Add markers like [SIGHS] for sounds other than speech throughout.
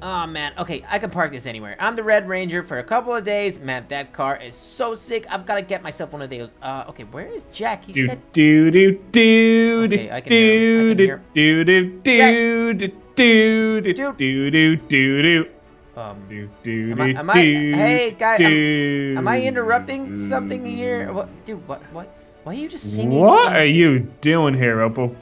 Oh man, okay, I can park this anywhere. I'm the Red Ranger for a couple of days. Man, that car is so sick. I've got to get myself one of those. Uh, okay, where is Jack? He Do said. do do do Okay, I can hear him, I do do do do do do do do Dude. do do do do Um, do do Am I- do am I- do hey, guy, am- do. am I interrupting something here? What, dude? What? What? Why are you just singing? What are you doing here, Oppo?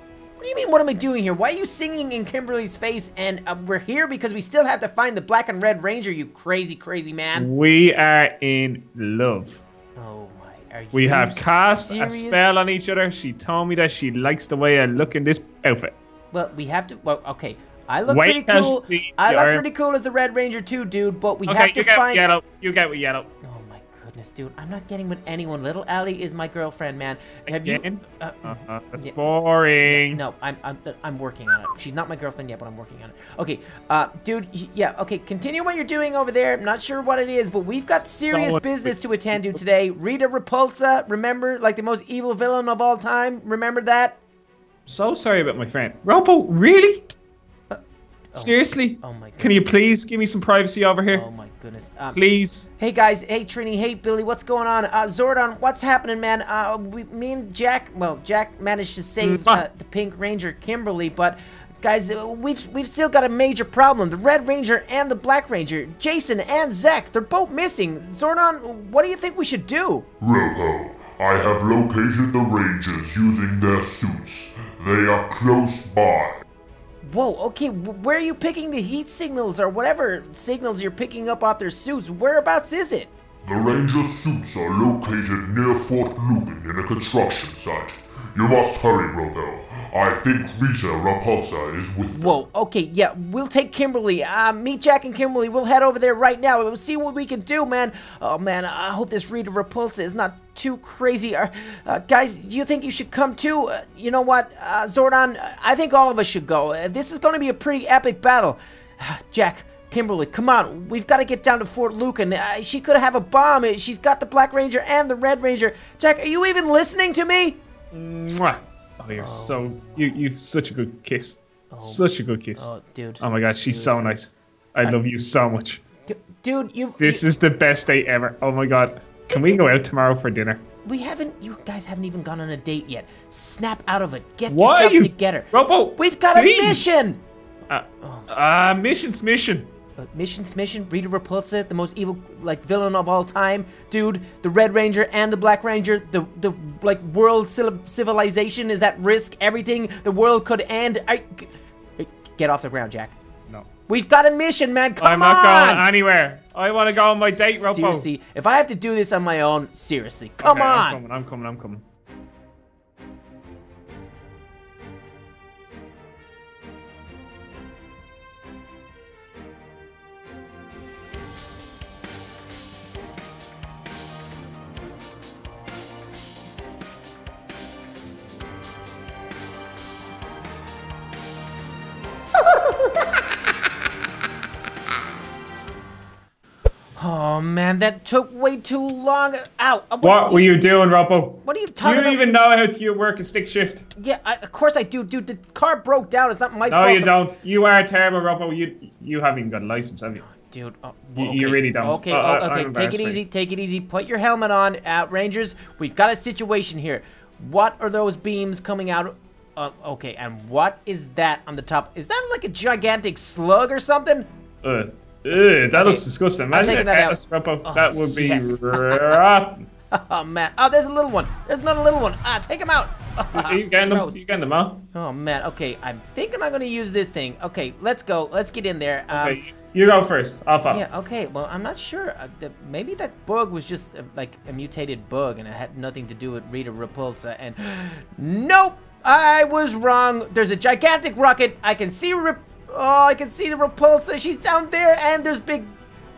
What do you mean? What am I doing here? Why are you singing in Kimberly's face? And uh, we're here because we still have to find the Black and Red Ranger. You crazy, crazy man. We are in love. Oh my! Are you We have cast serious? a spell on each other. She told me that she likes the way I look in this outfit. Well, we have to. Well, okay. I look Wait pretty cool. I look pretty cool as the Red Ranger too, dude. But we Okay, have to you get find. yellow. You get with yellow. Goodness, dude! I'm not getting with anyone. Little Allie is my girlfriend, man. Have Again? you? Uh, Uh-huh. That's Yeah. boring. no, I'm, I'm I'm working on it. She's not my girlfriend yet, but I'm working on it. Okay, uh, dude. Yeah, okay. Continue what you're doing over there. I'm not sure what it is, but we've got serious Someone- business to attend to today. Rita Repulsa, remember, like the most evil villain of all time. Remember that? So sorry about my friend. Ropo, really? Seriously? Oh my. Can you please give me some privacy over here? Oh my goodness. Um, Please? Hey guys, hey Trini, hey Billy, what's going on? Uh, Zordon, what's happening, man? Uh, we, me and Jack, well, Jack managed to save uh, the Pink Ranger, Kimberly, but guys, uh, we've we've still got a major problem. The Red Ranger and the Black Ranger, Jason and Zach, they're both missing. Zordon, what do you think we should do? Ropo, I have located the Rangers using their suits. They are close by. Whoa, okay, where are you picking the heat signals or whatever signals you're picking up off their suits? Whereabouts is it? The Ranger suits are located near Fort Lupin in a construction site. You must hurry, Ropo. I think Rita Repulsa is with them. Whoa, okay, yeah, we'll take Kimberly. Uh, meet Jack and Kimberly. We'll head over there right now. We'll see what we can do, man. Oh, man, I hope this Rita Repulsa is not too crazy. Uh, uh, guys, do you think you should come too? Uh, you know what, uh, Zordon, I think all of us should go. Uh, this is going to be a pretty epic battle. [SIGHS] Jack, Kimberly, come on. We've got to get down to Fort Lucan. She could have a bomb. She's got the Black Ranger and the Red Ranger. Jack, are you even listening to me? Mwah. Oh, you're so you you've such a good kiss. Such a good kiss. Oh, dude. Oh my god, she's so nice. I love you so much. Dude, you. This is the best day ever. Oh my god. Can we go out tomorrow for dinner? We haven't, you guys haven't even gone on a date yet. Snap out of it. Get are yourself you- together. Ropo, We've got please. a mission! Uh, uh, mission's mission. Uh, mission's mission, Rita Repulsa, the most evil, like, villain of all time. Dude, the Red Ranger and the Black Ranger, the, the like, world civilization is at risk. Everything, the world could end. I, get off the ground, Jack. No. We've got a mission, man. Come I'm not on! going anywhere. I want to go on my date, Ropo. Seriously, if I have to do this on my own, seriously, come Okay, on! I'm coming, I'm coming, I'm coming. Oh man, that took way too long. Ow! uh, What were you doing, Ropo? What are you talking you about? even know how to work a stick shift? Yeah, I, of course I do, dude. The car broke down. It's not my No, fault. you don't. You are terrible, Ropo. You you haven't even got a license, have you? dude. Oh, You- you really don't. Okay, Uh, uh, okay. Take it easy. Take it easy. Put your helmet on, uh, Rangers. We've got a situation here. What are those beams coming out? Uh, okay, and what is that on the top? Is that like a gigantic slug or something? Uh, uh, that looks disgusting. Imagine that out. Oh, that would be yes. [LAUGHS] rotten. Oh man. Oh, there's a little one. There's another little one. Ah, take him out. Are you [LAUGHS] getting them? You getting them out? Oh man. Okay, I'm thinking I'm gonna use this thing. Okay, let's go. Let's get in there. Um, Okay, you go first. I'll follow. Yeah, okay. Well, I'm not sure. Uh, the, maybe that bug was just uh, like a mutated bug and it had nothing to do with Rita Repulsa. And [GASPS] nope, I was wrong. There's a gigantic rocket. I can see Rep- Oh, I can see the Repulsa. She's down there and there's big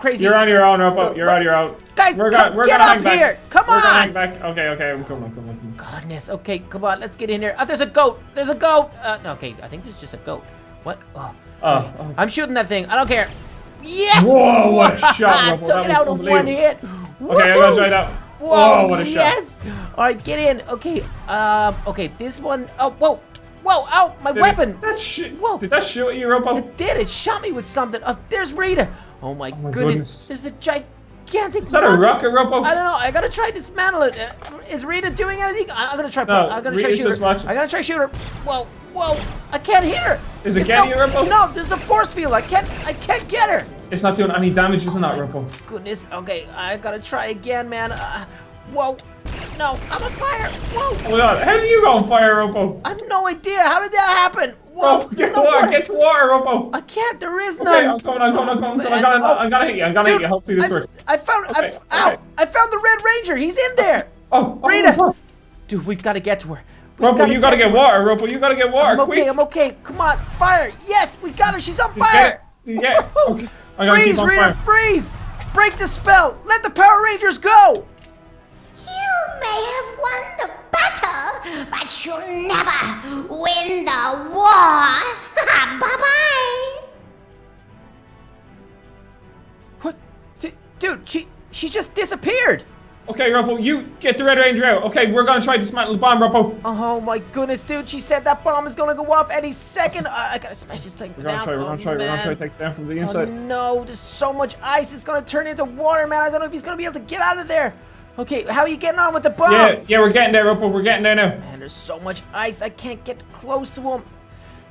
crazy. You're on your own. Look, You're on your own. Guys, we're come- gonna, we're get gonna up hang back. here. Come We're gonna on. hang back. Okay, okay. I'm coming. I'm coming. Coming. Goodness. Okay, come on. Let's get in here. Oh, there's a goat. There's a goat. Uh, no, okay, I think there's just a goat. What? Oh, Oh, oh. I'm shooting that thing. I don't care. Yes! Whoa, what a shot, Ropo. [LAUGHS] Took That it out in one hit. Okay, I'm gonna try it out. Whoa, Oh, what a shot. yes! All right, get in. Okay, um, okay, this one, oh, whoa. Whoa, ow, my Did weapon. It, that shit. Whoa. Did that shoot at you, Ropo? It did. It shot me with something. Oh, there's Rita. Oh my, my goodness. goodness. There's a gigantic. Is that a rocket, Ropo? I don't know. I gotta try dismantle it. Uh, Rita doing anything? I, am gonna try. No, I'm gonna try Rita's shoot just her. watching. I'm gonna try shoot her. Whoa, whoa! I can't hit her. Is it getting no, you, Ropo? No, there's a force field. I can't. I can't get her. It's not doing any damage, isn't it, Ropo? Goodness. Okay, I gotta try again, man. Uh, whoa. No, I'm on fire. Whoa. Oh my god, how do you go on fire, Ropo? I have no idea. How did that happen? Whoa. Oh, there's get no water, water. get to water, Ropo. I can't. There is Okay. I'm coming, I'm coming, I'm coming, I'm coming. I man. gotta, Oh. I gotta hit you, I gotta hit Dude, you. Hopefully this I, works. I found. I, Okay, ow. I found the Red Ranger. He's in there. Oh, oh, oh, Rita. oh. Dude, we've got to get to her. Ropo, you gotta to get water, Ropo, you gotta get water, I'm okay. quick. I'm okay. Come on, fire! Yes, we got her. She's on fire. get it? [LAUGHS] Okay. I gotta freeze, keep on Rita, fire. freeze! Break the spell. Let the Power Rangers go. You may have won the battle, but you'll never win the war. [LAUGHS] bye bye. What? D- dude, she she just disappeared. Okay, Ropo, you get the Red Ranger out. Okay, we're gonna try to dismantle the bomb, Ropo. Oh my goodness, dude! She said that bomb is gonna go off any second. I, I gotta smash this thing We're gonna down. try, we're Oh, gonna try, we're gonna try to take it down from the Oh inside. no, there's so much ice. It's gonna turn into water, man. I don't know if he's gonna be able to get out of there. Okay, how are you getting on with the bomb? Yeah, yeah, we're getting there, Ropo, we're getting there now. Man, there's so much ice. I can't get close to him.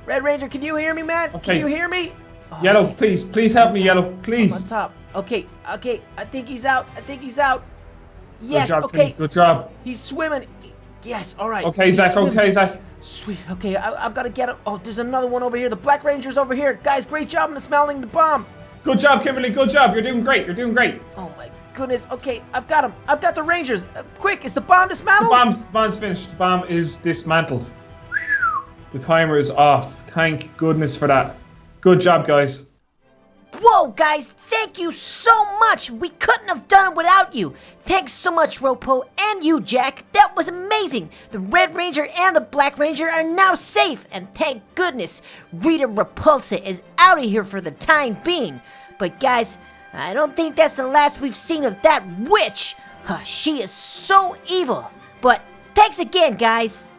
Red Ranger, can you hear me, man? Can you hear me? Oh, Yellow, okay. please, please help me, Yellow, I'm please. on top. Okay, okay. I think he's out. I think he's out. Yes, Good job, okay. Good job. He's swimming. Yes, all right. Okay, He's Zach, swimming. okay, Zach. Sweet. Okay, I, I've got to get him. Oh, there's another one over here. The Black Ranger's over here. Guys, great job in smelling the bomb. Good job, Kimberly, good job. You're doing great, you're doing great. Oh my goodness. Okay, I've got him. I've got the Rangers. Uh, quick, is the bomb The dismantled? bomb's, the bomb's finished. The bomb is dismantled. The timer is off. Thank goodness for that. Good job, guys. Whoa, guys, thank you so much. We couldn't have done it without you. Thanks so much, Ropo, and you, Jack. That was amazing. The Red Ranger and the Black Ranger are now safe, and thank goodness Rita Repulsa is out of here for the time being. But, guys, I don't think that's the last we've seen of that witch. She is so evil. But thanks again, guys.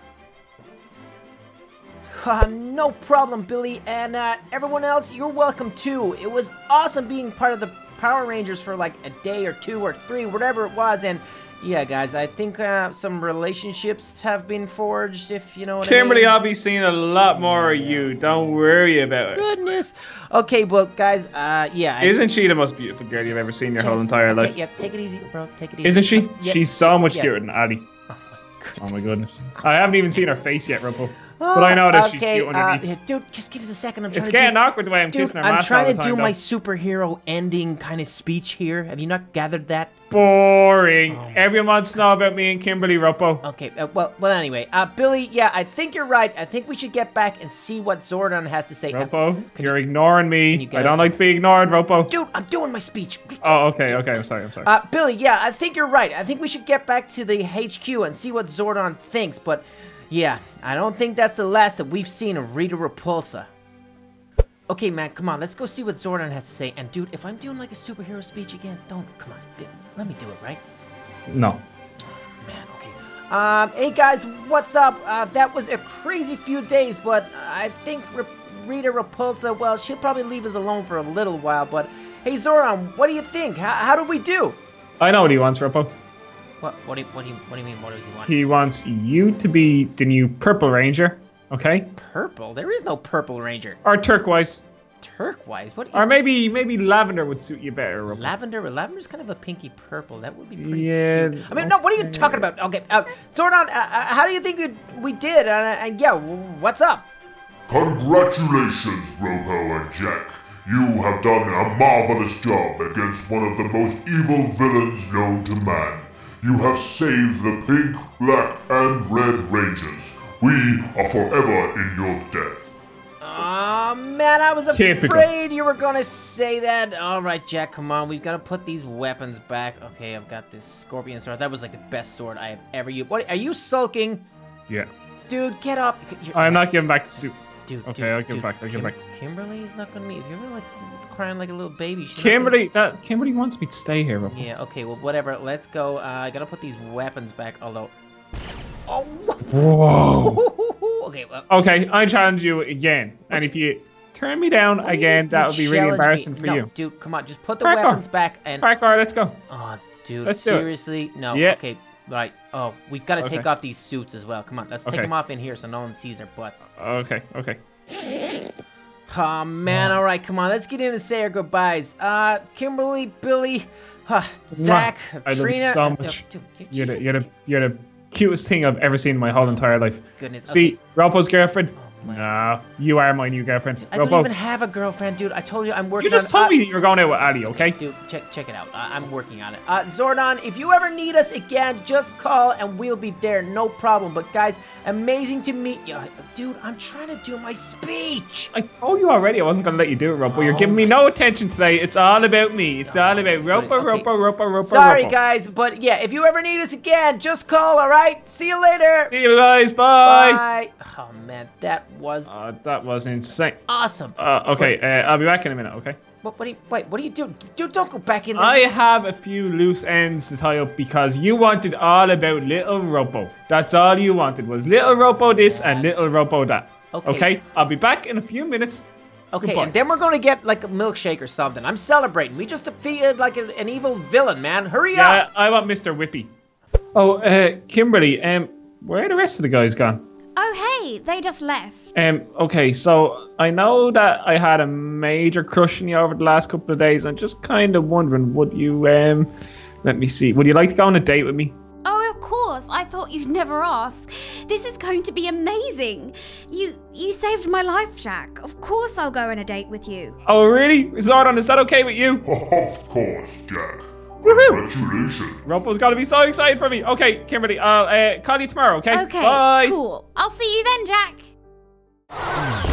Uh, no problem, Billy. And uh, everyone else, you're welcome too. It was awesome being part of the Power Rangers for like a day or two or three, whatever it was. And yeah, guys, I think uh, some relationships have been forged, if you know what Kimberly, I I'll be seeing a lot more of you. Don't worry about it. Goodness. Okay, well, guys, uh, yeah. Isn't she the most beautiful girl you've ever seen your whole entire life? Yep, take it easy, bro. Take it easy. Isn't she? Yeah. She's so much Yeah. cuter than Addie. Oh Oh my my goodness. I haven't even seen her face yet, But I know that she's okay, cute uh, underneath. yeah, dude, just give us a second. I'm trying It's to getting do, awkward the way I'm Dude, kissing her I'm trying to do time, my though. superhero ending kind of speech here. Have you not gathered that? Boring. Oh. Everyone wants to know about me and Kimberly Ropo. Okay, uh, well, well, anyway, uh, Billy, yeah, I think you're right. I think we should get back and see what Zordon has to say. Uh, Ropo, you're ignoring me. get I don't out? like to be ignored, Ropo. dude, I'm doing my speech. Oh, okay, okay. I'm sorry. I'm sorry. Uh, Billy, yeah, I think you're right. I think we should get back to the HQ and see what Zordon thinks. But yeah, I don't think that's the last that we've seen of Rita Repulsa. Okay, man, come on, let's go see what Zordon has to say. And dude, if I'm doing like a superhero speech again, don't come on, let me do it, right? no. Man, okay. Um, hey guys, what's up? Uh, that was a crazy few days, but I think Re- Rita Repulsa, well, she'll probably leave us alone for a little while. But hey, Zordon, what do you think? How, how do we do? I know what he wants, Ropo. What? What do you, what do you, what do you mean? What does he want? He wants you to be the new Purple Ranger, okay? Purple? There is no purple ranger. Or turquoise. Turquoise? What? Or maybe maybe lavender would suit you better, Ropo. lavender? Lavender's kind of a pinky purple. That would be pretty. Yeah. cute. I mean, no. What are you talking about? Okay, uh, Zordon, uh, uh, how do you think we, we did? Uh, uh, yeah, what's up? Congratulations, Ropo and Jack. You have done a marvelous job against one of the most evil villains known to man. You have saved the pink, black, and red rangers. We are forever in your death. Oh man, I was Typical. afraid you were gonna say that. All right, Jack, come on. We've got to put these weapons back. Okay, I've got this scorpion sword. That was like the best sword I have ever used. What? Are you sulking, Yeah. dude? Get off. You're- I'm not giving back the suit. Dude, Okay, dude, I'll give dude, back, I'll give back. Kimberly's not gonna be. If you're like crying like a little baby, she's Kimberly, that Kimberly wants me to stay here. Yeah. Okay. Well, whatever. Let's go. Uh, I gotta put these weapons back. Although. Oh. Whoa. [LAUGHS] okay. Well, Okay, I challenge you again. And if you turn me down again, that would be really challenge me? embarrassing for no, you. dude. Come on, just put the weapons back and. Parkour, let's go. Oh, dude, Let's it. seriously? No. Yeah. Okay. Right. Oh, we've got to take off these suits as well. Come on, let's take them off in here so no one sees our butts. Okay, okay. Oh man, all right, come on, let's get in and say our goodbyes. Uh, Kimberly, Billy, uh, Zach, I love you Trini. so much. dude, you- You're the, you're the, you're the cutest thing I've ever seen in my whole entire life. Goodness. See, okay. Ropo's girlfriend? My- No, you are my new girlfriend. I don't even have a girlfriend, dude. I told you I'm working you just on. told uh, me that you were going out with Ali, okay? Dude, check check it out. Uh, I'm working on it. Uh, Zordon, if you ever need us again, just call and we'll be there. No problem. But guys, amazing to meet you, dude. I'm trying to do my speech. I told you already I wasn't going to let you do it. You're Oh giving me no attention today. It's all about me. It's all about Ropo, Okay. Ropo, Ropo, Ropo, Sorry, guys, but yeah, if you ever need us again, just call. All right. See you later. See you guys. Bye. Bye. Oh man, that was Uh, that was insane. awesome. Uh, okay, uh, I'll be back in a minute, okay? What, what do you, wait, what are you doing? Dude, don't go back in there. I have a few loose ends to tie up because you wanted all about Little Ropo. That's all you wanted was Little Ropo this and Little Ropo that. Okay. Okay, I'll be back in a few minutes. Okay, Goodbye. and then we're gonna get like a milkshake or something. I'm celebrating. We just defeated like an, an evil villain, man. Hurry Yeah, up! I want Mr. Whippy. Oh, uh, Kimberly, um, where are the rest of the guys gone? They just left. Um, okay, so I know that I had a major crush on you over the last couple of days. I'm just kind of wondering, would you, um, let me see, would you like to go on a date with me? Oh, of course. I thought you'd never ask. This is going to be amazing. You you saved my life, Jack. Of course I'll go on a date with you. Oh, really? Zordon, is that okay with you? [LAUGHS] Of course, Jack. Woohoo! Congratulations. Rumple's got to be so excited for me. Okay, Kimberly, I'll uh, call you tomorrow, okay? Okay, Bye. cool. I'll see you then, Jack.